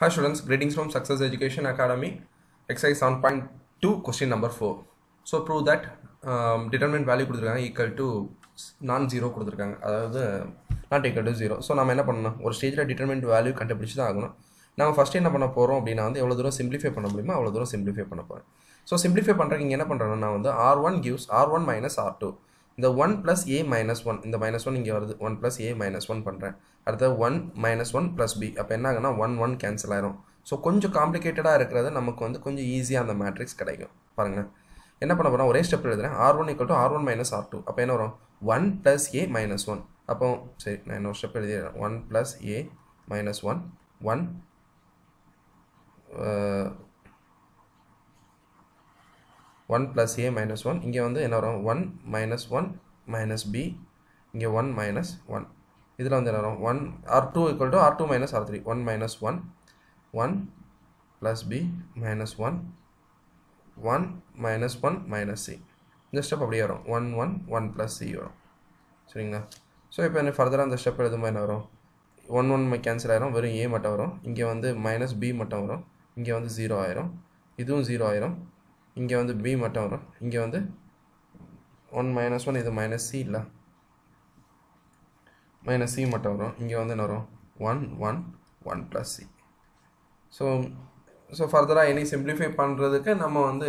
Hi students, greetings from Success Education Academy. Exercise 7.2 question number 4. So prove that um, determinant value கொடுத்துருக்காங்க equal to நான் zero கொடுத்துருக்காங்க. அதாவது not equal to zero so நம்ம என்ன பண்ணணும்? ஒரு ஸ்டேஜில் டிட்டர்மெண்ட் வேல்யூ கண்டுபிடிச்சி தான் ஆகணும். நம்ம ஃபஸ்ட்டு என்ன பண்ண போகிறோம் அப்படின்னா வந்து எவ்வளோ தூரம் சிம்பிளிஃபை பண்ண முடியுமோ அவ்வளோ தூரம் சிம்பிளிஃபை பண்ண போகிறேன் ஸோ சிம்பிளிஃபை பண்ணுறதுக்கு இங்கே என்ன பண்ணுறேன்னா நான் வந்து R one gives R one minus R two இந்த one plus A minus one இந்த மைனஸ் ஒன் இங்கே வருது. One plus A minus one பண்ணுறேன் அடுத்தது one minus one plus B அப்போ என்ன ஆகுனா ஒன் ஒன் கேன்சல் ஆயிரும். ஸோ கொஞ்சம் காம்ப்ளிகேட்டடாக இருக்கிறது நமக்கு வந்து கொஞ்சம் ஈஸியாக அந்த மேட்ரிக்ஸ் கிடைக்கும். பாருங்கள் என்ன பண்ண போகிறோம் ஒரே ஸ்டெப் எழுதுறேன். R one equal to R one minus R two அப்போ என்ன வரும்? One plus A minus one அப்போ சரி நான் இன்னொரு step எழுதிடுறேன். One plus A minus one one one plus A minus one இங்கே வந்து என்ன வரும்? One minus one minus B இங்கே ஒன் மைனஸ் ஒன் இதில் வந்து என்ன வரும்? One R two equal to R two minus R three one minus one one plus B minus one one minus one minus C இந்த step அப்படியே வரும். One one one plus C வரும். சரிங்களா? So இப்போ என்ன ஃபர்தராக அந்த ஸ்டெப் எழுதும்போது என்ன வரும்? ஒன் ஒன் கேன்சல் ஆயிரும். வெறும் ஏ மட்டும் வரும். இங்கே வந்து மைனஸ் பி மட்டும் வரும். இங்கே வந்து ஜீரோ ஆயிரும். இதுவும் ஜீரோ ஆயிரும். இங்கே வந்து பி மட்டும் வரும். இங்கே வந்து ஒன் மைனஸ் ஒன் இது மைனஸ் சி இல்லை. மைனஸ் சி மட்டும் வரும். இங்கே வந்து என்ன வரும்? One one one plus C so so ஃபர்தராக எனி சிம்பிளிஃபை பண்ணுறதுக்கு நம்ம வந்து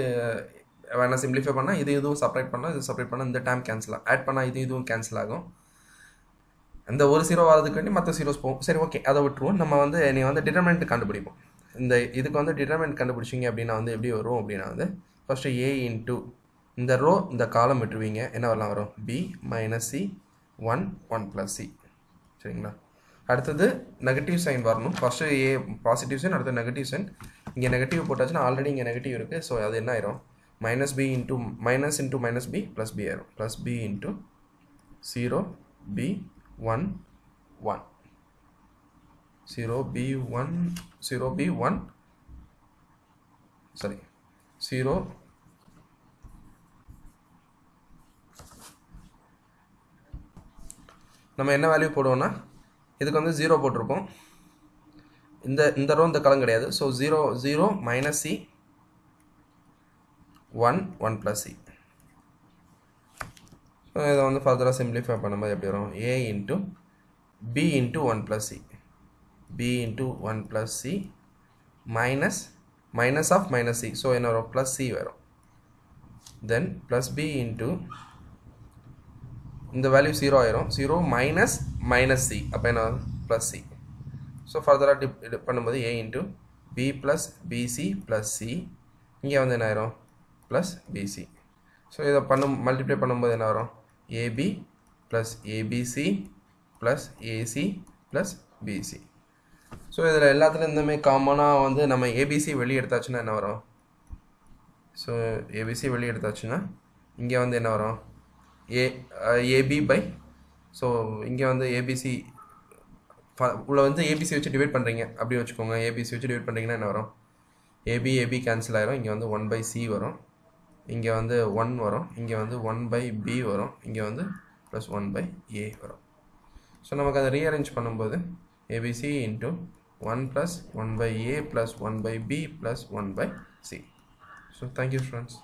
வேணால் சிம்பிளிஃபை பண்ணால் இது இதுவும் செப்பரேட் பண்ணால் இது செப்பரேட் பண்ணால் இந்த டைம் கேன்சல் ஆகும் ஆட் பண்ணால் இது இதுவும் கேன்சல் ஆகும். அந்த ஒரு சீரோ வரதுக்கு வேண்டி மற்ற சீரோஸ் போகும் சரி ஓகே அதை விட்டுருவோம். நம்ம வந்து நீ வந்து டிட்டர்மெண்ட் கண்டுபிடிப்போம். இந்த இதுக்கு வந்து டிட்டர்மெண்ட் கண்டுபிடிச்சிங்க அப்படின்னா வந்து எப்படி வரும் அப்படின்னா வந்து ஃபஸ்ட்டு ஏ இன்ட்டு இந்த ரோ இந்த காலம் விட்டுருவீங்க. என்ன வரலாம்? வரும்? B minus C one one plus C சரிங்களா? அடுத்தது நெகட்டிவ் சைன் வரணும். ஃபஸ்ட்டு ஏ பாசிட்டிவ் சைன் அடுத்து நெகட்டிவ் சைன் இங்கே நெகட்டிவ் போட்டாச்சுன்னா ஆல்ரெடி இங்கே நெகட்டிவ் இருக்குது ஸோ அது என்ன ஆயிரும்? Minus B into minus into minus B plus B ஆயிரும். Plus B into zero B one one zero B one zero B one sorry zero நம்ம என்ன வேல்யூ போடுவோம்னா இதுக்கு வந்து ஜீரோ போட்டிருக்கோம் இந்த இந்த ரோ இந்த கலம் கிடையாது. So zero zero minus C one one plus C இதை வந்து ஃபர்தராக சிம்பிளிஃபை பண்ணும்போது எப்படி வரும்? A into B into one plus C B into one plus C minus minus of minus C so என்ன வரும் ப்ளஸ் சி வரும். தென் ப்ளஸ் பி இன்ட்டு இந்த வேல்யூ ஜீரோ ஆயிரும். ஜீரோ மைனஸ் மைனஸ் சி அப்போ என்ன ப்ளஸ் சி ஸோ ஃபர்தராக டிப் பண்ணும்போது A into B plus BC plus C இங்கே வந்து என்ன ஆயிரும்? ப்ளஸ் பிசி ஸோ இதை பண்ணும் மல்டிப்ளை பண்ணும்போது என்ன வரும்? AB plus ABC plus AC plus BC so இதில் எல்லாத்துலேயும் இந்தமாரி காமனாக வந்து நம்ம ஏபிசி வெளியே எடுத்தாச்சுன்னா என்ன வரும்? ஸோ ஏபிசி வெளியே எடுத்தாச்சுன்னா இங்கே வந்து என்ன வரும்? ஏ ஏபி பை ஸோ இங்கே வந்து ஏபிசி உள்ள வந்து ஏபிசி வச்சு டிவைட் பண்ணுறீங்க அப்படி வச்சுக்கோங்க. ஏபிசி வச்சு டிவைட் பண்ணுறீங்கன்னா என்ன வரும்? ஏபி ஏபி கேன்சல் ஆகிரும் இங்கே வந்து ஒன் பை சி வரும். இங்கே வந்து ஒன் வரும். இங்கே வந்து ஒன் பை பி வரும். இங்கே வந்து ப்ளஸ் ஒன் பை ஏ வரும். ஸோ நமக்கு அதை ரீஅரேஞ்ச் பண்ணும்போது ABC into one plus one by A plus one by B plus one by C so thank you students